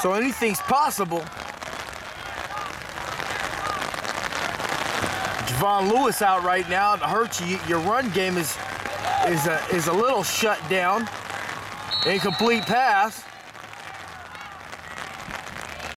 So anything's possible. Javon Lewis out right now to hurt you. Your run game is is a, is a little shut down. Incomplete pass.